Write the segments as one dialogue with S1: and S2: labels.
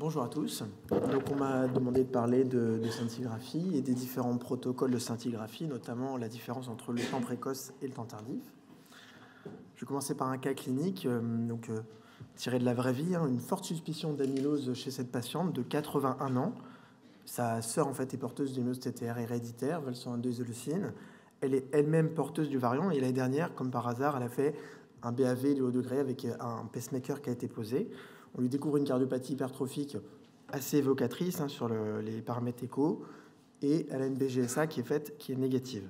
S1: bonjour à tous. Donc, on m'a demandé de parler de, scintigraphie et des différents protocoles de scintigraphie, notamment la différence entre le temps précoce et le temps tardif. Je vais commencer par un cas clinique, euh, euh, tiré de la vraie vie, hein, une forte suspicion d'amylose chez cette patiente de 81 ans. Sa sœur en fait est porteuse d'une TTR héréditaire, val 122 isoleucine. Elle est elle-même porteuse du variant et l'année dernière, comme par hasard, elle a fait un BAV de haut degré avec un pacemaker qui a été posé. On lui découvre une cardiopathie hypertrophique assez évocatrice hein, sur les paramètres échos et elle a une BGSA qui est faite, qui est négative.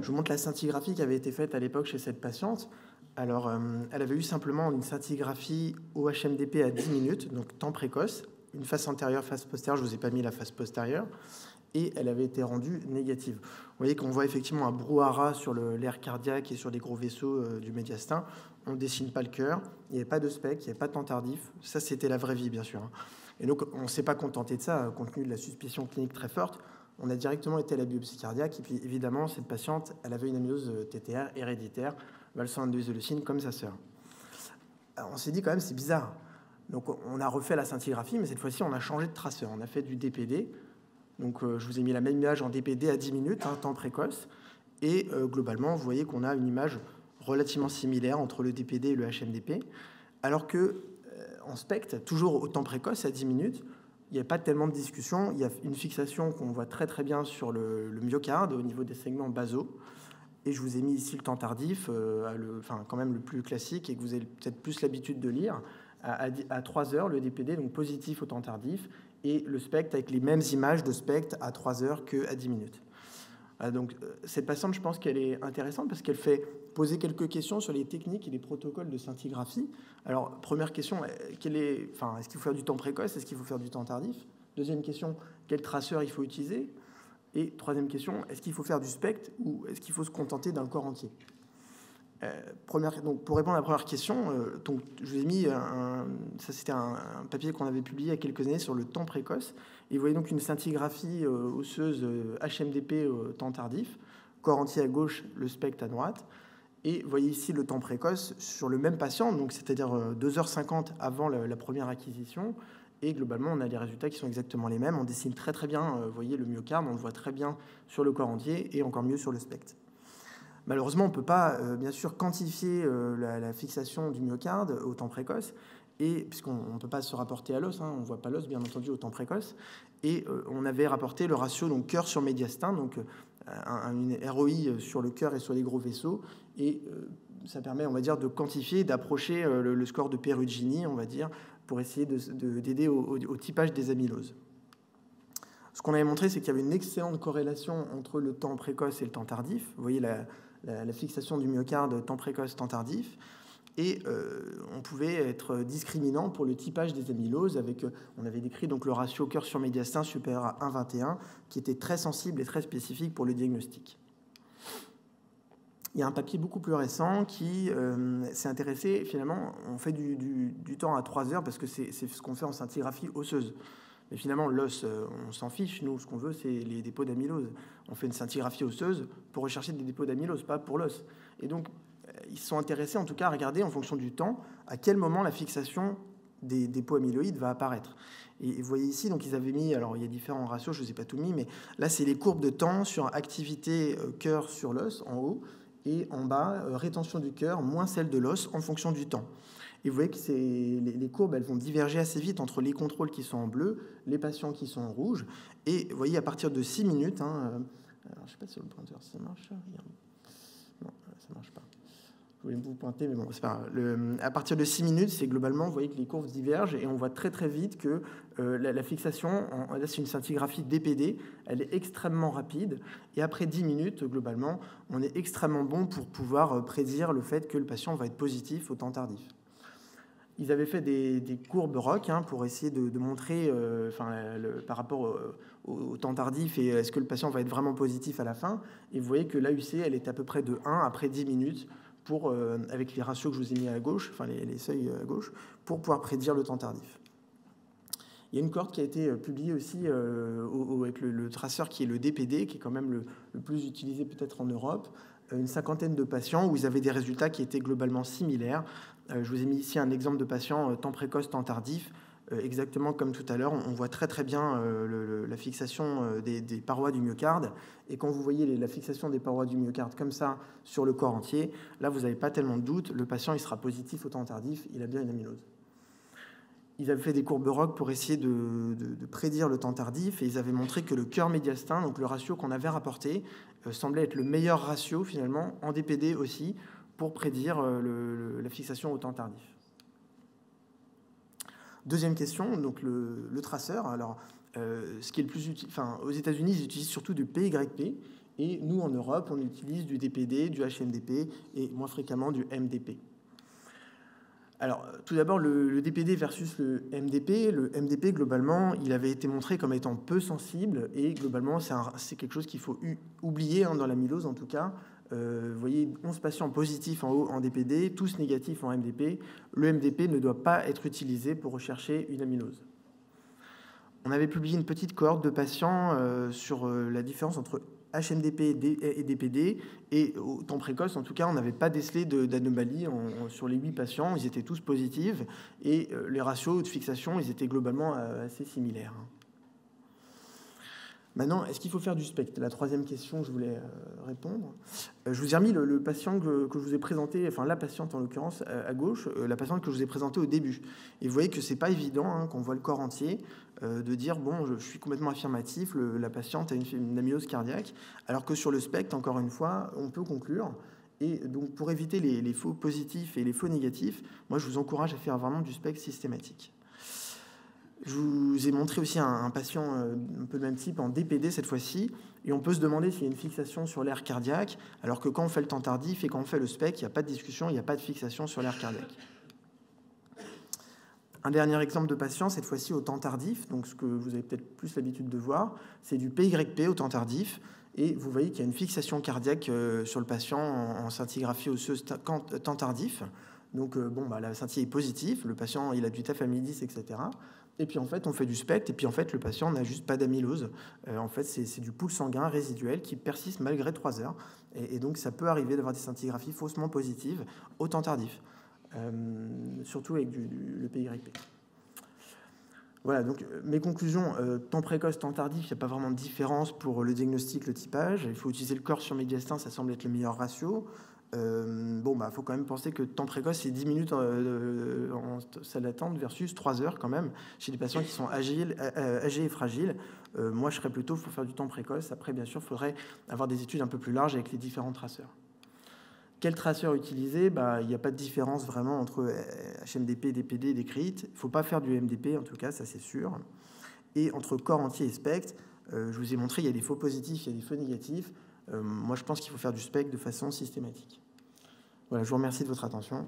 S1: Je vous montre la scintigraphie qui avait été faite à l'époque chez cette patiente. Alors, euh, elle avait eu simplement une scintigraphie au HMDP à 10 minutes, donc temps précoce, une face antérieure, face postérieure, je ne vous ai pas mis la face postérieure, et elle avait été rendue négative. Vous voyez qu'on voit effectivement un brouhaha sur l'air cardiaque et sur les gros vaisseaux euh, du médiastin. On ne dessine pas le cœur, il n'y avait pas de spec, il n'y avait pas de temps tardif. Ça, c'était la vraie vie, bien sûr. Hein. Et donc, on ne s'est pas contenté de ça, compte tenu de la suspicion clinique très forte. On a directement été à la biopsie cardiaque. Et puis, évidemment, cette patiente, elle avait une amylose euh, TTR héréditaire, val de isoleucine, comme sa sœur. on s'est dit quand même, c'est bizarre. Donc, on a refait la scintigraphie, mais cette fois-ci, on a changé de traceur. On a fait du DPD. Donc, euh, je vous ai mis la même image en DPD à 10 minutes, un temps précoce. Et euh, globalement, vous voyez qu'on a une image relativement similaire entre le DPD et le HMDP, alors que en SPECT, toujours au temps précoce, à 10 minutes, il n'y a pas tellement de discussion. Il y a une fixation qu'on voit très très bien sur le, myocarde au niveau des segments basaux. Et je vous ai mis ici le temps tardif, euh, enfin, quand même le plus classique et que vous avez peut-être plus l'habitude de lire, à, à, 3 heures le DPD, donc positif au temps tardif, et le SPECT avec les mêmes images de SPECT à 3 heures qu'à 10 minutes. Euh, donc, euh, cette patiente, je pense qu'elle est intéressante parce qu'elle fait poser quelques questions sur les techniques et les protocoles de scintigraphie. Alors, première question, euh, est, enfin, est-ce qu'il faut faire du temps précoce? Est-ce qu'il faut faire du temps tardif? Deuxième question, quel traceur il faut utiliser? Et troisième question, est-ce qu'il faut faire du SPECT ou est-ce qu'il faut se contenter d'un corps entier? Euh, donc pour répondre à la première question, euh, donc, je vous ai mis un, ça c'était un, papier qu'on avait publié il y a quelques années sur le temps précoce. Et vous voyez donc une scintigraphie osseuse HMDP temps tardif, corps entier à gauche, le spectre à droite. Et vous voyez ici le temps précoce sur le même patient, donc c'est-à-dire 2h50 euh, avant la, première acquisition. Et globalement, on a les résultats qui sont exactement les mêmes. On dessine très très bien, euh, voyez, le myocarde, on le voit très bien sur le corps entier et encore mieux sur le spectre. Malheureusement, on ne peut pas, euh, bien sûr, quantifier la, fixation du myocarde au temps précoce, et puisqu'on ne peut pas se rapporter à l'os, hein, on ne voit pas l'os, bien entendu, au temps précoce. Et on avait rapporté le ratio donc cœur sur médiastin, donc une ROI sur le cœur et sur les gros vaisseaux, et euh, ça permet, on va dire, de quantifier, d'approcher euh, le, score de Perugini, on va dire, pour essayer d'aider au, typage des amyloses. Ce qu'on avait montré, c'est qu'il y avait une excellente corrélation entre le temps précoce et le temps tardif. Vous voyez la, fixation du myocarde temps précoce, temps tardif. Et euh, on pouvait être discriminant pour le typage des amyloses. Avec, on avait décrit donc le ratio cœur sur médiastin supérieur à 1,21, qui était très sensible et très spécifique pour le diagnostic. Il y a un papier beaucoup plus récent qui euh, s'est intéressé, finalement, on fait du, temps à 3 heures parce que c'est ce qu'on fait en scintigraphie osseuse. Mais finalement, l'os, euh, on s'en fiche. Nous, ce qu'on veut, c'est les dépôts d'amylose. On fait une scintigraphie osseuse pour rechercher des dépôts d'amylose, pas pour l'os. Et donc, euh, ils sont intéressés, en tout cas, à regarder en fonction du temps, à quel moment la fixation des dépôts amyloïdes va apparaître. Et vous voyez ici, donc ils avaient mis, alors il y a différents ratios, je ne vous ai pas tout mis, mais là, c'est les courbes de temps sur activité cœur sur l'os en haut et en bas, euh, rétention du cœur moins celle de l'os en fonction du temps. Et vous voyez que les, courbes vont diverger assez vite entre les contrôles qui sont en bleu, les patients qui sont en rouge. Et vous voyez, à partir de 6 minutes, hein, euh, je ne sais pas si le pointeur ça marche. Non, ça ne marche pas. Je voulais vous pointer, mais bon, c'est pas Le, à partir de 6 minutes, c'est globalement, vous voyez que les courbes divergent et on voit très très vite que euh, la, fixation, là c'est une scintigraphie DPD, elle est extrêmement rapide et après 10 minutes, globalement, on est extrêmement bon pour pouvoir euh, prédire le fait que le patient va être positif au temps tardif. Ils avaient fait des, courbes ROC hein, pour essayer de, montrer, euh, par rapport au, temps tardif et est-ce que le patient va être vraiment positif à la fin. Et vous voyez que l'AUC, elle est à peu près de 1 après 10 minutes pour, euh, avec les ratios que je vous ai mis à gauche, enfin les, seuils à gauche, pour pouvoir prédire le temps tardif. Il y a une cohorte qui a été euh, publiée aussi avec le, traceur qui est le DPD, qui est quand même le, plus utilisé peut-être en Europe, une cinquantaine de patients où ils avaient des résultats qui étaient globalement similaires. je vous ai mis ici un exemple de patient temps précoce, temps tardif. exactement comme tout à l'heure, on voit très très bien la fixation des, parois du myocarde. Et quand vous voyez la fixation des parois du myocarde comme ça sur le corps entier, là vous n'avez pas tellement de doute, le patient il sera positif au temps tardif, il a bien une amylose ils avaient fait des courbes ROG pour essayer de, prédire le temps tardif et ils avaient montré que le cœur médiastin, donc le ratio qu'on avait rapporté, euh, semblait être le meilleur ratio finalement en DPD aussi pour prédire euh, la fixation au temps tardif. Deuxième question, donc le, traceur. Alors, euh, ce qui est le plus utile, enfin, aux États-Unis, ils utilisent surtout du PYP et nous en Europe, on utilise du DPD, du HMDP et moins fréquemment du MDP. Alors, tout d'abord, le, DPD versus le MDP. Le MDP, globalement, il avait été montré comme étant peu sensible et globalement, c'est quelque chose qu'il faut oublier hein, dans l'amylose en tout cas. Euh, vous voyez, 11 patients positifs en haut en DPD, tous négatifs en MDP. Le MDP ne doit pas être utilisé pour rechercher une amylose. On avait publié une petite cohorte de patients euh, sur euh, la différence entre HMDP et DPD, et au temps précoce, en tout cas, on n'avait pas décelé d'anomalie sur les 8 patients, ils étaient tous positifs, et euh, les ratios de fixation, ils étaient globalement euh, assez similaires. Maintenant, est-ce qu'il faut faire du spectre? La troisième question que je voulais euh, répondre. Je vous ai remis le, patient que, je vous ai présenté, enfin la patiente en l'occurrence à gauche, la patiente que je vous ai présentée au début. Et vous voyez que c'est pas évident hein, qu'on voit le corps entier. Euh, de dire bon, je, suis complètement affirmatif, la patiente a une, amylose cardiaque, alors que sur le spectre, encore une fois, on peut conclure. Et donc, pour éviter les, faux positifs et les faux négatifs, moi, je vous encourage à faire vraiment du spectre systématique. Je vous ai montré aussi un, patient euh, un peu de même type en DPD cette fois-ci, et on peut se demander s'il y a une fixation sur l'air cardiaque, alors que quand on fait le temps tardif et quand on fait le spectre, il n'y a pas de discussion, il n'y a pas de fixation sur l'air cardiaque. Un dernier exemple de patient, cette fois-ci au temps tardif, donc ce que vous avez peut-être plus l'habitude de voir, c'est du PYP au temps tardif. Et vous voyez qu'il y a une fixation cardiaque euh, sur le patient en, scintigraphie osseuse temps tardif. Donc, euh, bon, bah, la scintille est positive, le patient il a du tafamidis, etc. Et puis en fait, on fait du spectre, et puis en fait, le patient n'a juste pas d'amylose. Euh, en fait, c'est du pool sanguin résiduel qui persiste malgré 3 heures. Et, et donc, ça peut arriver d'avoir des scintigraphies faussement positives au temps tardif. Euh, surtout avec du, le PYP. Voilà, donc euh, mes conclusions, euh, temps précoce, temps tardif, il n'y a pas vraiment de différence pour le diagnostic, le typage. Il faut utiliser le corps sur médiastin, ça semble être le meilleur ratio. bon, bah, faut quand même penser que temps précoce, c'est 10 minutes en salle d'attente versus 3 heures quand même, chez des patients qui sont agiles, âgés et fragiles. moi, je serais plutôt pour faire du temps précoce. Après, bien sûr, il faudrait avoir des études un peu plus larges avec les différents traceurs. Quel traceur utiliser? Bah, Il n'y a pas de différence vraiment entre HMDP, DPD et décrite. Il ne faut pas faire du MDP, en tout cas, ça c'est sûr. Et entre corps entier et spectre, euh, je vous ai montré, il y a des faux positifs, il y a des faux négatifs. Euh, moi, je pense qu'il faut faire du spectre de façon systématique. Voilà, je vous remercie de votre attention.